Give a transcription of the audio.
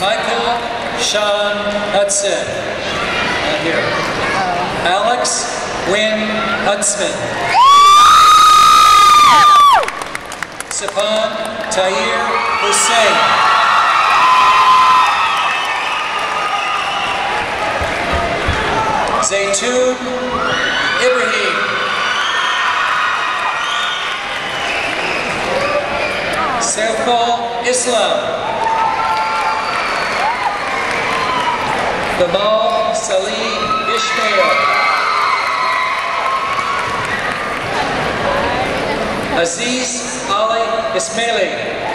Michael Sean Hudson. Not here. Alix Wynn Hudsman. Sapan Tahir Hussein. Zaytun Ibrahim. Saiful Islam. Gamal Salim Ishmael. Aziz Ali Ismaili.